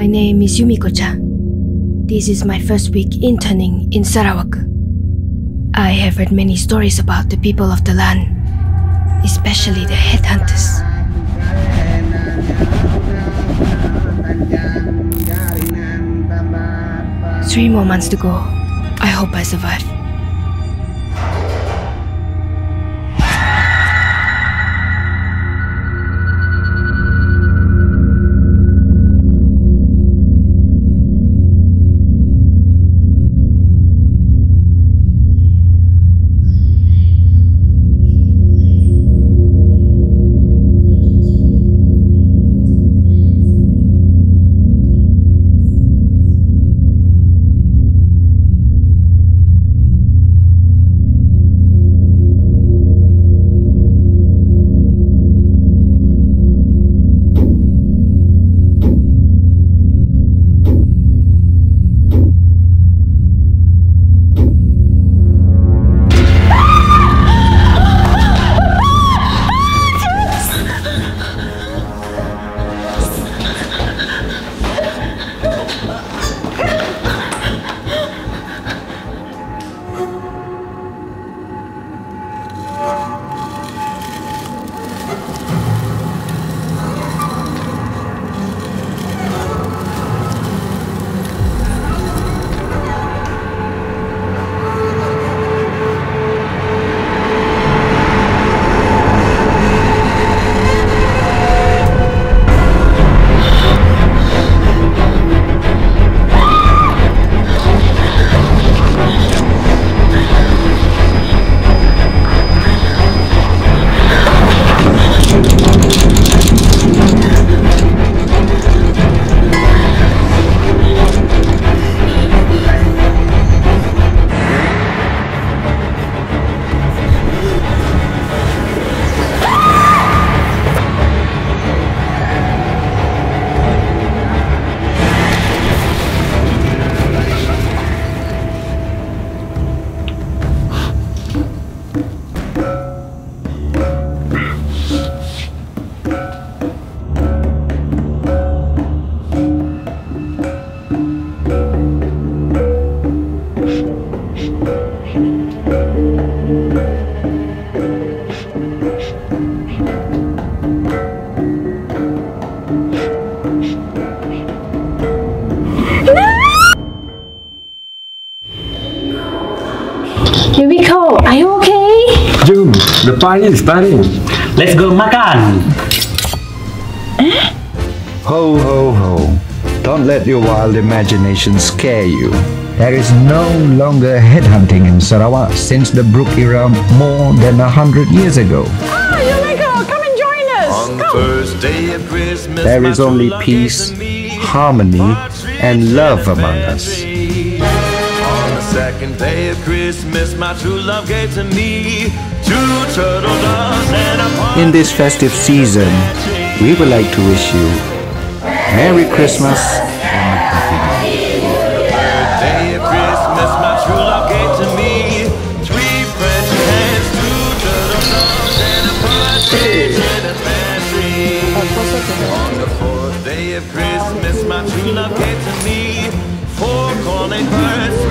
My name is Yumiko-chan. This is my first week interning in Sarawak. I have heard many stories about the people of the land, especially the headhunters. Three more months to go. I hope I survive. Yumiko, are you okay? Jom, the party is starting. Let's go makan. Ho, ho, ho. Don't let your wild imagination scare you. There is no longer headhunting in Sarawak since the Brooke era more than a hundred years ago. Ah, Yumiko, come and join us. On the first day of Christmas, There my is true only peace, gave to me harmony, and love among pear us. Tree. On the second day of Christmas, my true love gave to me two turtle doves and a In this festive season, we would like to wish you Merry Christmas and Happy New Year. day of Christmas, my true love gave to me three French hens, two turtle doves, and a partridge in a pear. On the fourth day of Christmas, my true love gave to me four corn birds,